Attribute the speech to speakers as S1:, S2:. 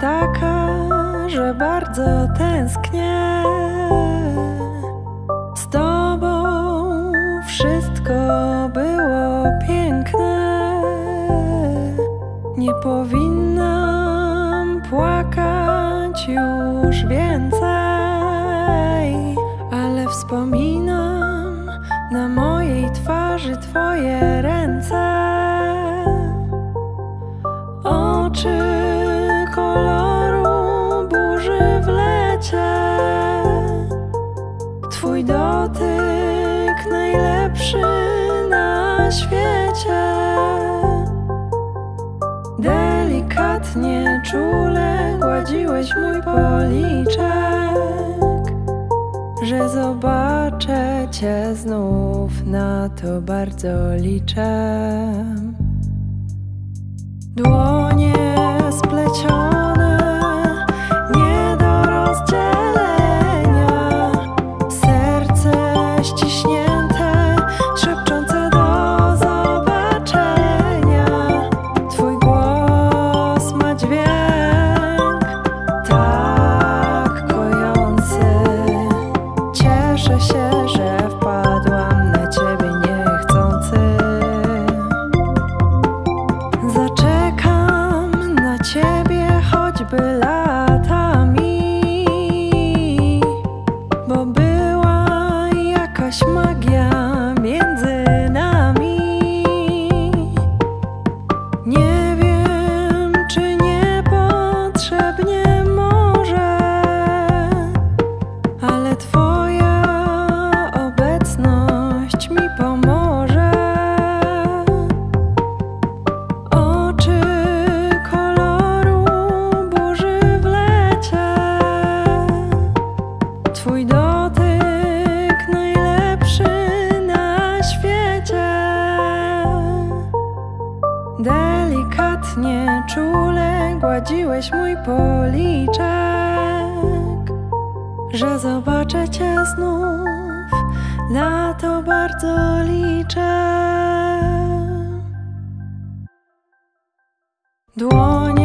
S1: taka, że bardzo tęsknię. Z tobą wszystko było piękne. Nie powinnam płakać już więcej, ale wspominam na mojej twarzy Twoje ręce. Dotyk najlepszy na świecie. Delikatnie, czule gładziłeś mój policzek, że zobaczę Cię znów, na to bardzo liczę. Dłonie choćby latami, bo była jakaś magia między czule gładziłeś mój policzek, że zobaczę Cię znów. Na to bardzo liczę. Dłoń